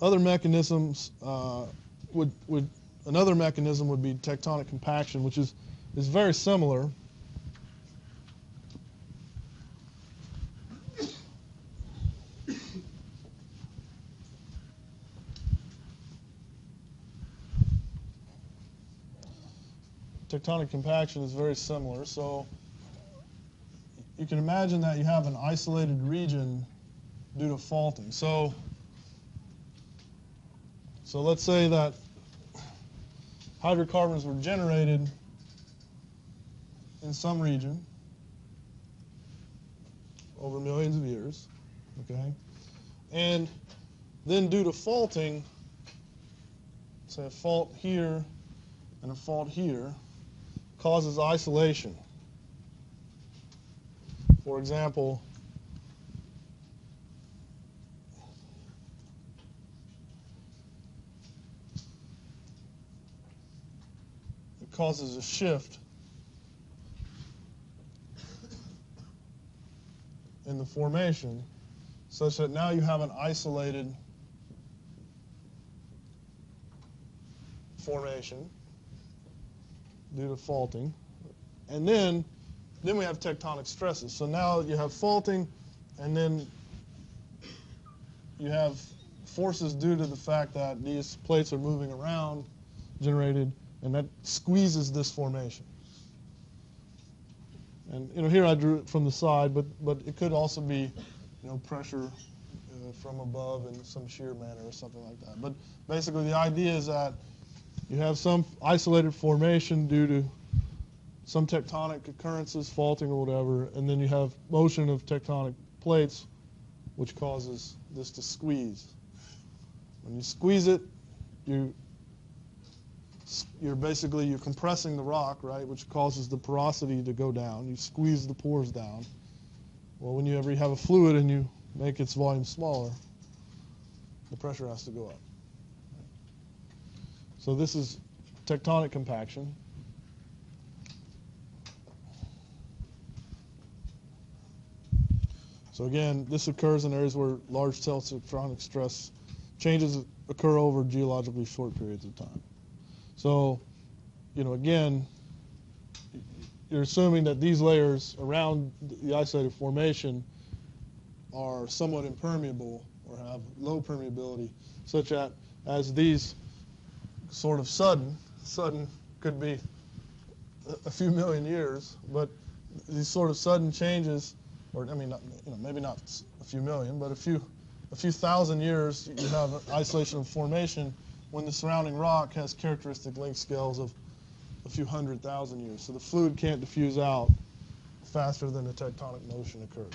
other mechanisms uh, would would another mechanism would be tectonic compaction, which is is very similar. Tectonic compaction is very similar. So you can imagine that you have an isolated region due to faulting. So, so let's say that hydrocarbons were generated in some region over millions of years, okay? And then due to faulting, say a fault here and a fault here, causes isolation. For example, causes a shift in the formation such that now you have an isolated formation due to faulting. And then, then we have tectonic stresses. So now you have faulting, and then you have forces due to the fact that these plates are moving around generated, and that squeezes this formation. And you know, here I drew it from the side, but but it could also be, you know, pressure uh, from above in some shear manner or something like that. But basically, the idea is that you have some isolated formation due to some tectonic occurrences, faulting or whatever, and then you have motion of tectonic plates, which causes this to squeeze. When you squeeze it, you you're basically you're compressing the rock, right, which causes the porosity to go down. You squeeze the pores down. Well, when you ever have a fluid and you make its volume smaller, the pressure has to go up. So this is tectonic compaction. So again, this occurs in areas where large tectonic stress changes occur over geologically short periods of time. So, you know, again, you're assuming that these layers around the isolated formation are somewhat impermeable or have low permeability, such that as these sort of sudden, sudden could be a few million years, but these sort of sudden changes, or I mean, not, you know, maybe not a few million, but a few, a few thousand years, you have isolation of formation when the surrounding rock has characteristic length scales of a few hundred thousand years. So the fluid can't diffuse out faster than the tectonic motion occurs.